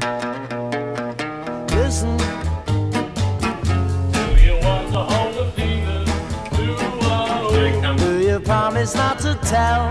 Listen. Do you want to hold the fever? Do, uh, Do you promise not to tell?